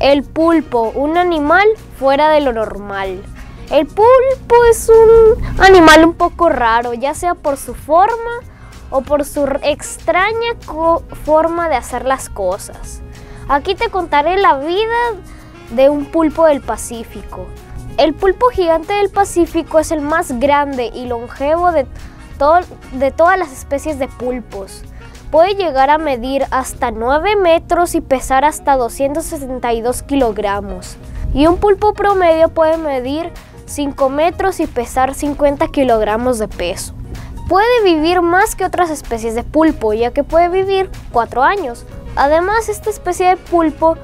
El pulpo, un animal fuera de lo normal. El pulpo es un animal un poco raro, ya sea por su forma o por su extraña forma de hacer las cosas. Aquí te contaré la vida de un pulpo del Pacífico. El pulpo gigante del Pacífico es el más grande y longevo de, de todas las especies de pulpos. Puede llegar a medir hasta 9 metros y pesar hasta 262 kilogramos. Y un pulpo promedio puede medir 5 metros y pesar 50 kilogramos de peso. Puede vivir más que otras especies de pulpo, ya que puede vivir 4 años. Además, esta especie de pulpo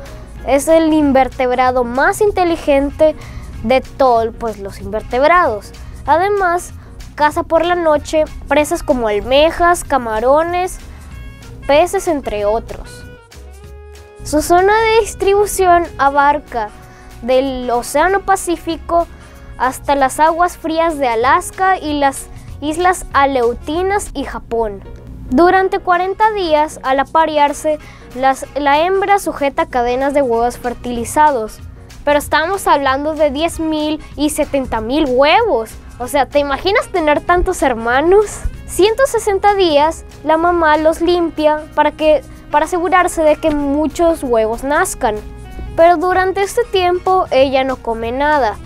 es el invertebrado más inteligente de todos pues, los invertebrados. Además, caza por la noche presas como almejas, camarones, peces, entre otros. Su zona de distribución abarca del Océano Pacífico hasta las aguas frías de Alaska y las islas Aleutinas y Japón. Durante 40 días, al aparearse, la hembra sujeta cadenas de huevos fertilizados. Pero estamos hablando de 10.000 y 70.000 huevos. O sea, ¿te imaginas tener tantos hermanos? 160 días, la mamá los limpia para, que, para asegurarse de que muchos huevos nazcan. Pero durante este tiempo ella no come nada.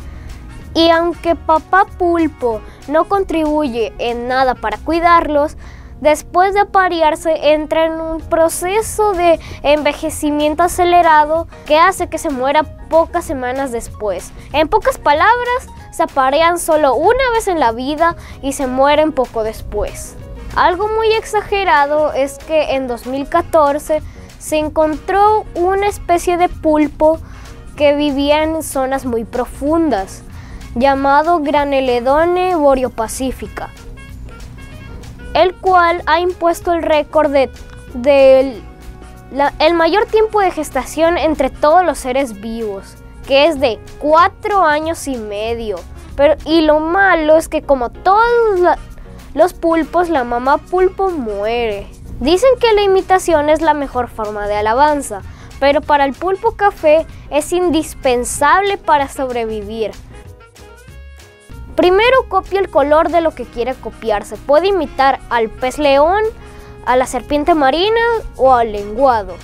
Y aunque papá pulpo no contribuye en nada para cuidarlos, después de aparearse entra en un proceso de envejecimiento acelerado que hace que se muera pocas semanas después. En pocas palabras, se aparean solo una vez en la vida y se mueren poco después. Algo muy exagerado es que en 2014 se encontró una especie de pulpo que vivía en zonas muy profundas llamado Graneledone boreopacífica, el cual ha impuesto el récord de, el mayor tiempo de gestación entre todos los seres vivos, que es de cuatro años y medio. Pero, y lo malo es que como todos los pulpos, la mamá pulpo muere. Dicen que la imitación es la mejor forma de alabanza, pero para el pulpo café es indispensable para sobrevivir. Primero copia el color de lo que quiere copiarse. Puede imitar al pez león, a la serpiente marina o al lenguado.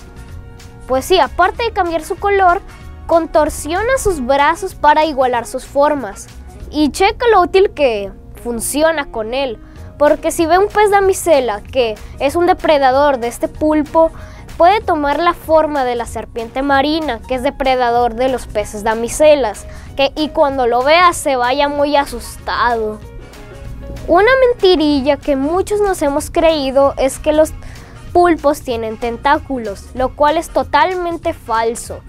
Pues sí, aparte de cambiar su color, contorsiona sus brazos para igualar sus formas. Y checa lo útil que funciona con él. Porque si ve un pez damisela que es un depredador de este pulpo, puede tomar la forma de la serpiente marina, que es depredador de los peces damiselas, que, y cuando lo vea se vaya muy asustado. Una mentirilla que muchos nos hemos creído es que los pulpos tienen tentáculos, lo cual es totalmente falso.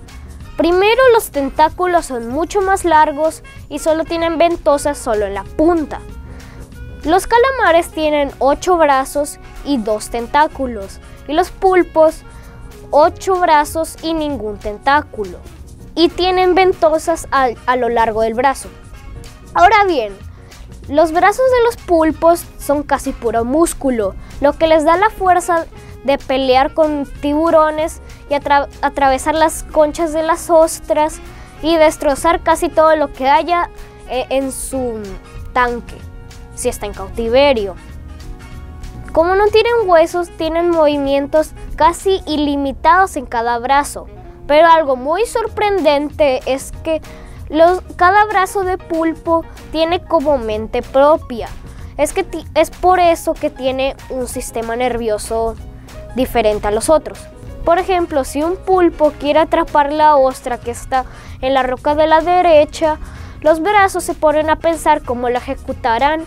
Primero, los tentáculos son mucho más largos y solo tienen ventosas solo en la punta. Los calamares tienen 8 brazos y 2 tentáculos, y los pulpos ocho brazos y ningún tentáculo. Y tienen ventosas a, lo largo del brazo. Ahora bien, los brazos de los pulpos son casi puro músculo, lo que les da la fuerza de pelear con tiburones y atravesar las conchas de las ostras y destrozar casi todo lo que haya eh, en su tanque, si está en cautiverio. Como no tienen huesos, tienen movimientos casi ilimitados en cada brazo. Pero algo muy sorprendente es que cada brazo de pulpo tiene como mente propia. Es, que es por eso que tiene un sistema nervioso diferente a los otros. Por ejemplo, si un pulpo quiere atrapar la ostra que está en la roca de la derecha, los brazos se ponen a pensar cómo la ejecutarán.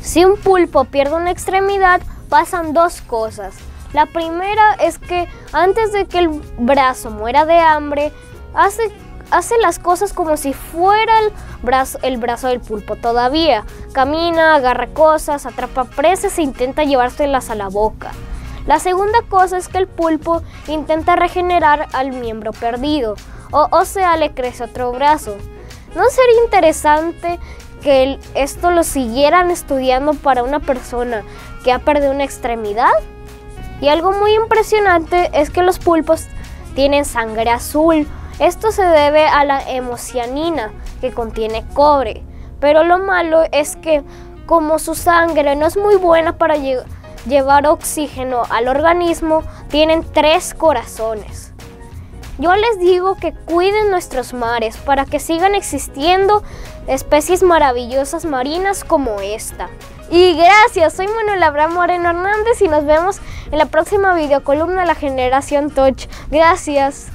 Si un pulpo pierde una extremidad, pasan dos cosas. La primera es que antes de que el brazo muera de hambre, hace, hace las cosas como si fuera el brazo, el brazo del pulpo todavía. Camina, agarra cosas, atrapa presas e intenta llevárselas a la boca. La segunda cosa es que el pulpo intenta regenerar al miembro perdido, o, o sea, le crece otro brazo. ¿No sería interesante que esto lo siguieran estudiando para una persona que ha perdido una extremidad. Y algo muy impresionante es que los pulpos tienen sangre azul, Esto se debe a la hemocianina que contiene cobre, pero lo malo es que como su sangre no es muy buena para llevar oxígeno al organismo, tienen tres corazones. Yo les digo que cuiden nuestros mares para que sigan existiendo especies maravillosas marinas como esta. Y gracias, soy Manuel Abraham Moreno Hernández y nos vemos en la próxima videocolumna de la generación Touch. Gracias.